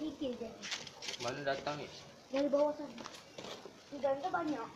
sikit je. Mana datang ni? Dari bawah sana. Sudah banyak.